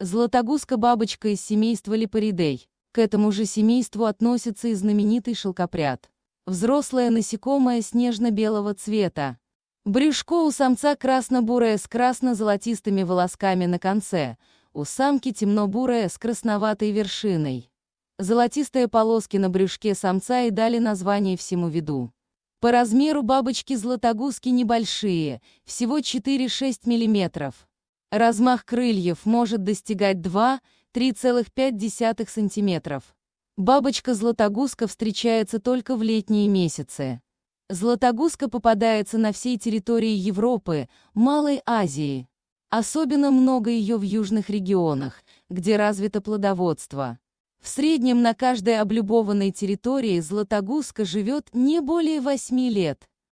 Златогуска-бабочка из семейства липаридей. К этому же семейству относится и знаменитый шелкопряд. Взрослое насекомое снежно-белого цвета. Брюшко у самца красно-бурое с красно-золотистыми волосками на конце, у самки темно-бурое с красноватой вершиной. Золотистые полоски на брюшке самца и дали название всему виду. По размеру бабочки-златогуски небольшие, всего 4-6 мм. Размах крыльев может достигать 2-3,5 см. Бабочка-златогуска встречается только в летние месяцы. Златогуска попадается на всей территории Европы, Малой Азии. Особенно много ее в южных регионах, где развито плодоводство. В среднем на каждой облюбованной территории златогуска живет не более 8 лет.